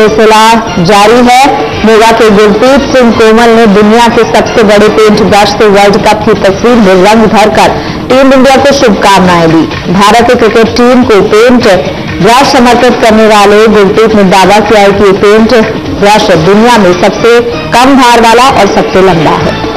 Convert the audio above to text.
सिलसिला जारी है। मोगा के गुरप्रीत सिंह कोमल ने दुनिया के सबसे बड़े पेंट ब्रश से वर्ल्ड कप की तस्वीर में रंग भरकर टीम इंडिया को शुभकामनाएँ दी। भारतीय क्रिकेट टीम को पेंट ब्रश समर्पित करने वाले गुरप्रीत ने दावा किया है कि पेंट ब्रश दुनिया में सबसे कम भार वाला और सबसे लंबा है।